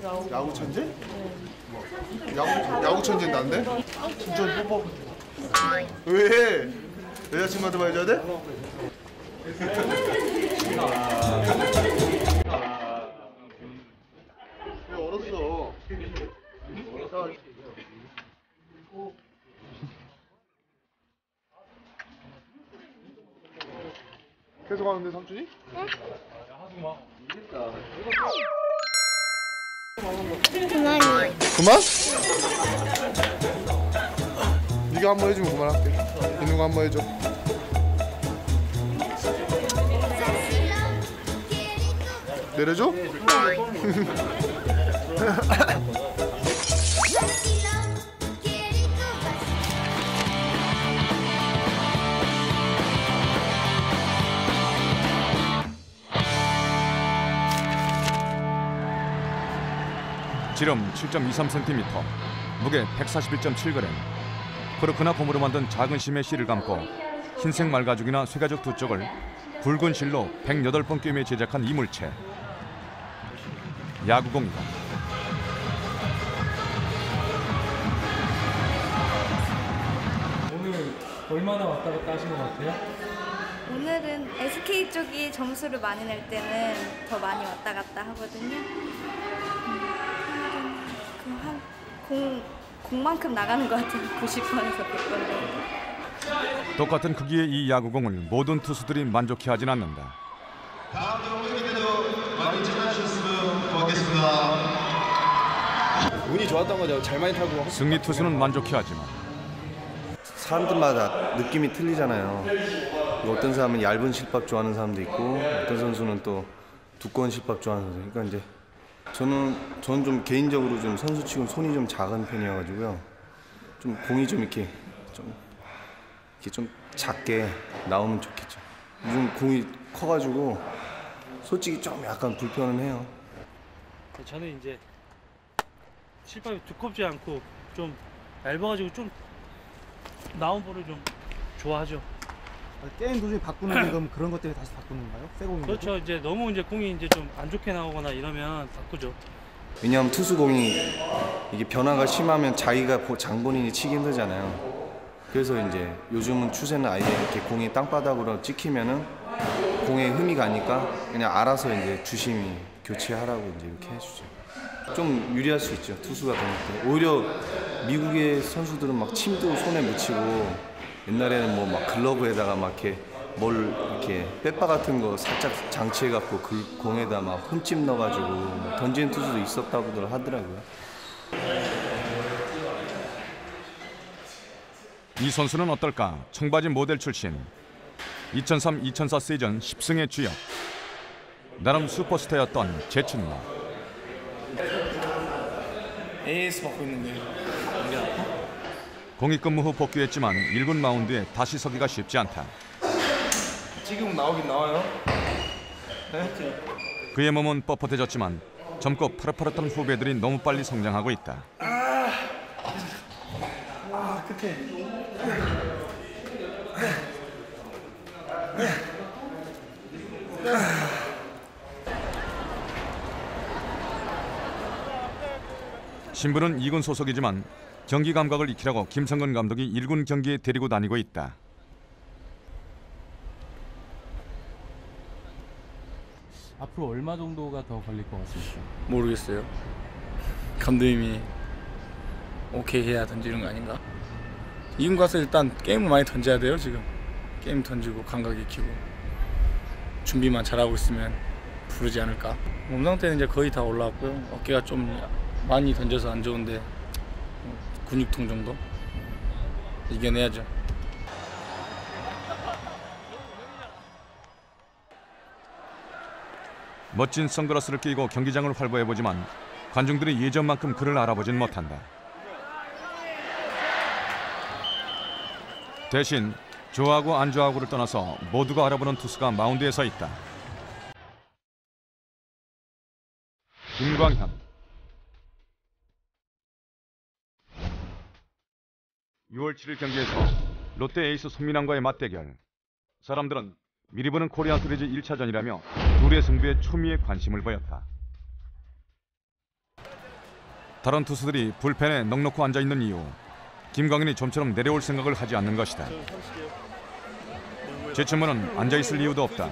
천재라고. 야구 천재? 뭐, 야구 야구 천재 난데? 진짜 뽀뽀. 왜? 여자친구한테 말해줘야 돼? 왜 얼었어? 자, 계속 하는데 삼촌이? 그만이. 그만? 네가 한번 해주면 그만할게. 인우가 한번 해줘. 내려줘? 지름 7.23cm, 무게 141.7g. 그렇구나 폼으로 만든 작은 심에 씨를 감고 흰색 말가죽이나 쇠가죽 두 쪽을 굵은 실로 108번 꿰매 제작한 이물체. 야구공이다. 오늘 얼마나 왔다 갔다 하신 것 같아요? 오늘은 SK 쪽이 점수를 많이 낼 때는 더 많이 왔다 갔다 하거든요. 음, 공, 공만큼 나가는 것 같아요. 90번에서 100번 정도. 똑같은 크기의 이 야구공을 모든 투수들이 만족해 하진 않는다. 운이 좋았던 거죠. 잘 많이 타고. 승리 투수는 만족해 하지만 사람들마다 느낌이 틀리잖아요. 어떤 사람은 얇은 실밥 좋아하는 사람도 있고 어떤 선수는 또 두꺼운 실밥 좋아하는 선수. 그러니까 이제 저는 저는 좀 개인적으로 좀 선수 치고 손이 좀 작은 편이어가지고요. 좀 공이 좀 이렇게 좀 이렇게 좀 작게 나오면 좋겠죠. 요즘 공이 커가지고 솔직히 좀 약간 불편은 해요. 저는 이제 실밥이 두껍지 않고 좀 얇아가지고 좀 나온 볼을 좀 좋아하죠. 게임 도중에 바꾸는 게 그럼 그런 것 때문에 다시 바꾸는 건가요? 새 공인가요? 그렇죠. 이제 너무 이제 공이 이제 좀 안 좋게 나오거나 이러면 바꾸죠. 왜냐하면 투수 공이 이게 변화가 심하면 자기가 보- 장본인이 치기 힘들잖아요. 그래서 이제 요즘은 추세는 아예 이렇게 공이 땅바닥으로 찍히면은 공에 흠이 가니까 그냥 알아서 이제 주심이 교체하라고 이제 이렇게 해주죠. 좀 유리할 수 있죠 투수가 되니까 오히려 미국의 선수들은 막 침도 손에 묻히고 옛날에는 뭐 막 글러브에다가 막 이렇게 뭘 이렇게 빼빠 같은 거 살짝 장치해 갖고 그 공에다 막 흠집 넣어 가지고 던지는 투수도 있었다고들 하더라고요. 이 선수는 어떨까? 청바지 모델 출신. 2003-2004 시즌 10승의 주역. 나름 슈퍼스타였던 재춘모. AS 받고 있는데. 공익 근무 후 복귀했지만 1군 마운드에 다시 서기가 쉽지 않다. 지금 나오긴 나와요. 그의 몸은 뻣뻣해졌지만 젊고 푸릇푸릇한 후배들이 너무 빨리 성장하고 있다. 아, 끝에. 신부는 2군 소속이지만 경기 감각을 익히라고 김성근 감독이 1군 경기에 데리고 다니고 있다. 앞으로 얼마 정도가 더 걸릴 것 같습니까? 모르겠어요. 감독님이 오케이 해야 던지는 거 아닌가? 이군 가서 일단 게임을 많이 던져야 돼요 지금. 게임 던지고 감각 익히고 준비만 잘하고 있으면 부르지 않을까. 몸 상태는 이제 거의 다 올라왔고요. 어깨가 좀 많이 던져서 안 좋은데 어, 근육통 정도 이겨내야죠. 멋진 선글라스를 끼고 경기장을 활보해보지만 관중들이 예전만큼 그를 알아보진 못한다. 대신 좋아하고 안 좋아하고를 떠나서 모두가 알아보는 투수가 마운드에 서 있다. 김광현. 6월 7일 경기에서 롯데 에이스 손민환과의 맞대결. 사람들은 미리 보는 코리안 시리즈 1차전이라며 둘의 승부에 초미의 관심을 보였다. 다른 투수들이 불펜에 넉넉히 앉아 있는 이유 김광현이 좀처럼 내려올 생각을 하지 않는 것이다. 제천문은 앉아 있을 이유도 없다.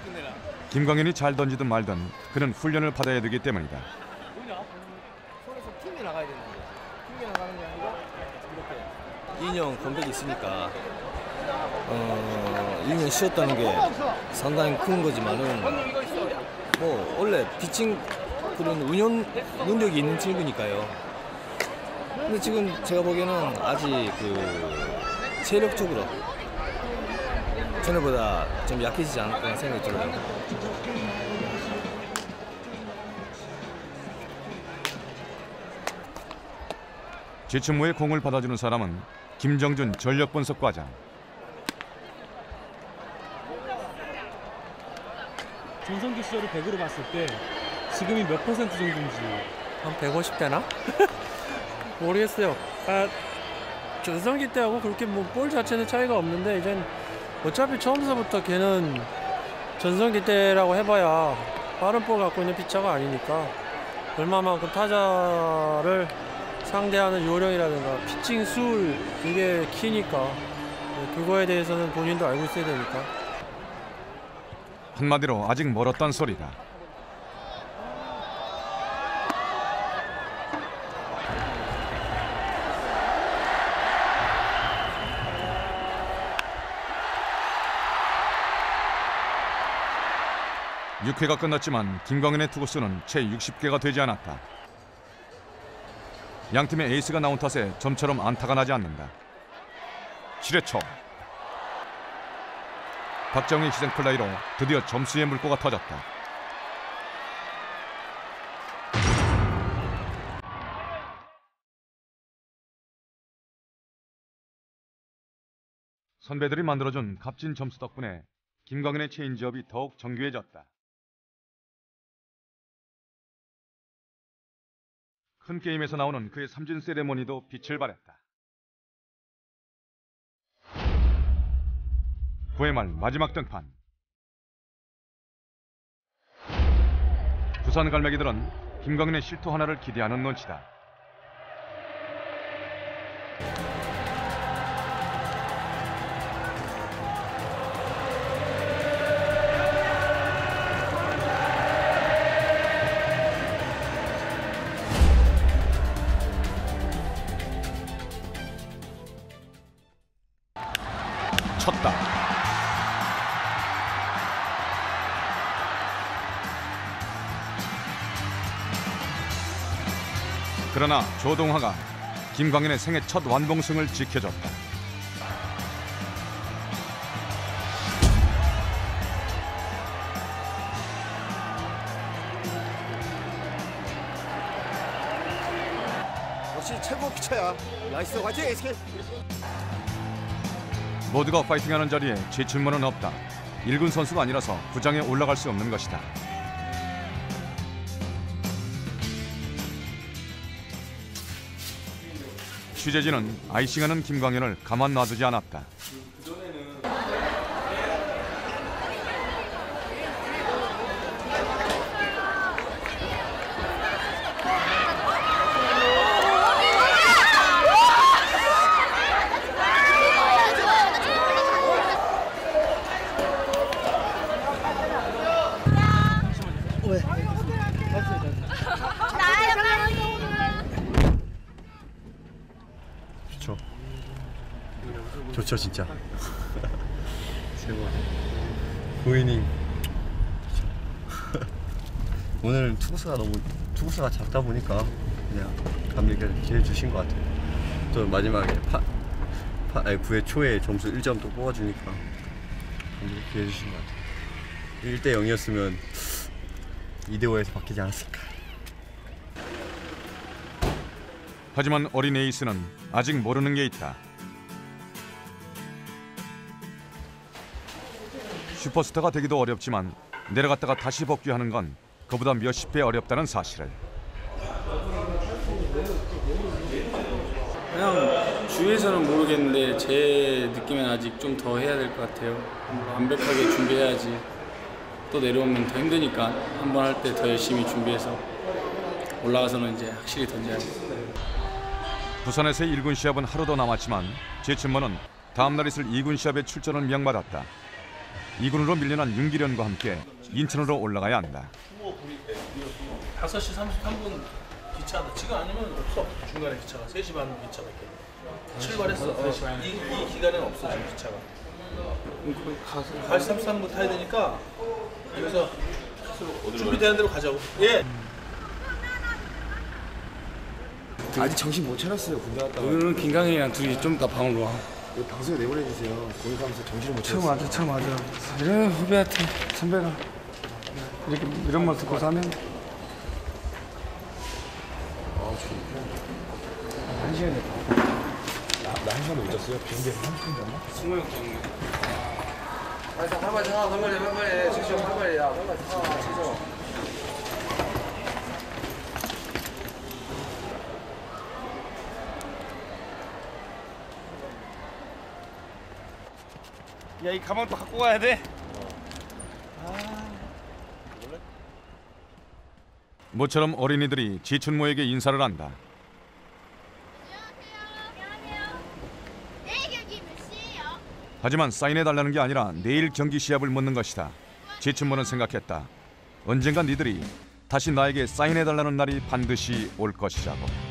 김광현이 잘 던지든 말든 그는 훈련을 받아야 되기 때문이다. 팀이 나가야 되는 거야. 팀이 나가는 게 아니라 2년 공백이 있으니까 어, 2년 쉬었다는 게 상당히 큰 거지만은 뭐 원래 피칭 그런 운영 능력이 있는 친구니까요. 근데 지금 제가 보기에는 아직 그 체력적으로 전에보다 좀 약해지지 않을까 생각이 들어요. 제천무의 공을 받아주는 사람은 김정준 전력 분석 과장. 전성기 시절을 100으로 봤을 때 지금이 몇 퍼센트 정도인지 한 150대나? 모르겠어요. 아, 전성기 때하고 그렇게 뭐 볼 자체는 차이가 없는데 이젠 어차피 처음서부터 걔는 전성기 때라고 해봐야 빠른 볼 갖고 있는 피처가 아니니까 얼마만큼 타자를 상대하는 요령이라든가 피칭 술 이게 키니까 네, 그거에 대해서는 본인도 알고 있어야 되니까 한마디로 아직 멀었단 소리다. 6회가 끝났지만 김광현의 투구수는 채 60개가 되지 않았다. 양팀의 에이스가 나온 탓에 좀처럼 안타가 나지 않는다. 7회 초 박정희 희생 플라이로 드디어 점수의 물꼬가 터졌다. 선배들이 만들어준 값진 점수 덕분에 김광현의 체인지업이 더욱 정교해졌다. 큰 게임에서 나오는 그의 삼진 세레모니도 빛을 발했다. 9회 말 마지막 등판. 부산 갈매기들은 김광현의 실투 하나를 기대하는 눈치다. 그러나 조동화가 김광현의 생애 첫 완봉승을 지켜줬다. 역시 최고 피처야. nice 화이팅 SK. 모두가 파이팅하는 자리에 제춘모는 없다. 1군 선수가 아니라서 구장에 올라갈 수 없는 것이다. 취재진은 아이싱하는 김광현을 가만 놔두지 않았다. 좋죠. 좋죠 진짜. 최고. 고이닝. 오늘 투구수가 너무 투구수가 작다 보니까 그냥 감독님께서 기회 주신 것 같아요. 또 마지막에 파, 파 아니 9회 초에 점수 1점 또 뽑아주니까 감독님 기회 주신 것 같아요. 1대 0이었으면 2대 5에서 바뀌지 않았을까. 하지만 어린 에이스는 아직 모르는 게 있다. 슈퍼스타가 되기도 어렵지만 내려갔다가 다시 복귀하는 건 그보다 몇십 배 어렵다는 사실을. 그냥 주위에서는 모르겠는데 제 느낌엔 아직 좀 더 해야 될 것 같아요. 완벽하게 준비해야지. 또 내려오면 더 힘드니까 한 번 할 때 더 열심히 준비해서 올라가서는 이제 확실히 던져야지. 부산에서의 1군 시합은 하루도 남았지만 제춘모는 다음 날 있을 2군 시합에 출전을 명받았다. 2군으로 밀려난 윤기련과 함께 인천으로 올라가야 한다. 5시 33분 기차다. 지금 아니면 없어. 중간에 기차가 3시 반 기차밖에. 출발했어. 어, 이, 이 기간에는 없어 지금 기차가. 가서 33분 타야 되니까 여기서 준비되는 대로 가자고. 예. 아직 정신 못 차렸어요 군대 갔다 와 오늘은 김강현이랑 둘이 좀 이따 방으로 와. 이거 방송에 내보내주세요. 공익하면서 정신을 못 처음 차렸어요. 맞아, 처음 맞아. 이런 후배한테 선배가 이렇게 이런 말 듣고 사면 한 시간에 나한 시간도 못 잤어요? 비행기에서 30분 잤나? 승호 형 때문에. 빨리 빨리 빨리 빨리 빨리 빨리. 지금 빨리 야. 빨리. 빨리 지 야, 이 가방 또 갖고 가야 돼. 모처럼 어린이들이 지춘모에게 인사를 한다. 하지만 사인해달라는 게 아니라 내일 경기 시합을 묻는 것이다. 지춘모는 생각했다. 언젠가 니들이 다시 나에게 사인해달라는 날이 반드시 올 것이라고.